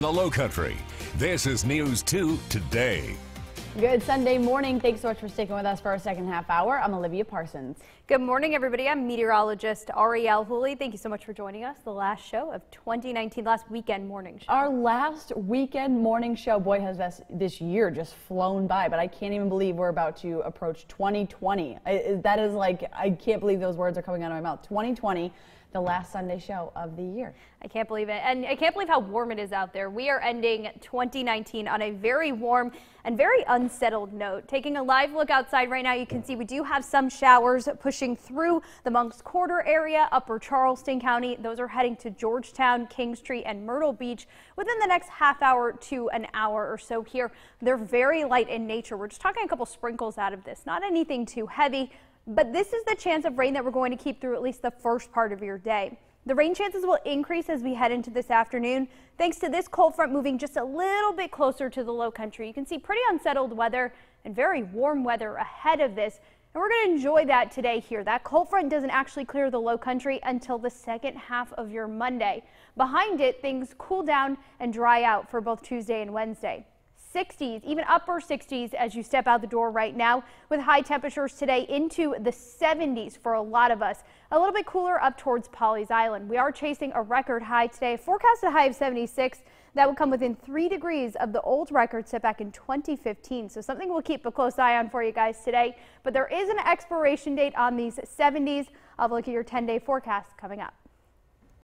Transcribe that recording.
The Low Country. This is News 2 Today. Good Sunday morning. Thanks so much for sticking with us for our second half hour. I'm Olivia Parsons. Good morning, everybody. I'm meteorologist Arielle Hooley. Thank you so much for joining us. The last show of 2019, last weekend morning show. Our last weekend morning show. Boy, has this, this year just flown by, but I can't even believe we're about to approach 2020. I, that is like, I can't believe those words are coming out of my mouth. 2020 the last Sunday show of the year. I can't believe it. And I can't believe how warm it is out there. We are ending 2019 on a very warm and very unsettled note. Taking a live look outside right now, you can see we do have some showers pushing through the Moncks Corner area, upper Charleston County. Those are heading to Georgetown, Kingstree, and Myrtle Beach within the next half hour to an hour or so here. They're very light in nature. We're just talking a couple sprinkles out of this, not anything too heavy. But this is the chance of rain that we're going to keep through at least the first part of your day. The rain chances will increase as we head into this afternoon thanks to this cold front moving just a little bit closer to the low country. You can see pretty unsettled weather and very warm weather ahead of this. And we're going to enjoy that today here. That cold front doesn't actually clear the low country until the second half of your Monday. Behind it, things cool down and dry out for both Tuesday and Wednesday. 60s, even upper 60s as you step out the door right now with high temperatures today into the 70s for a lot of us. A little bit cooler up towards Pawleys Island. We are chasing a record high today, forecasted high of 76. That would come within three degrees of the old record set back in 2015. So something we'll keep a close eye on for you guys today. But there is an expiration date on these 70s. I'll look at your 10 day forecast coming up.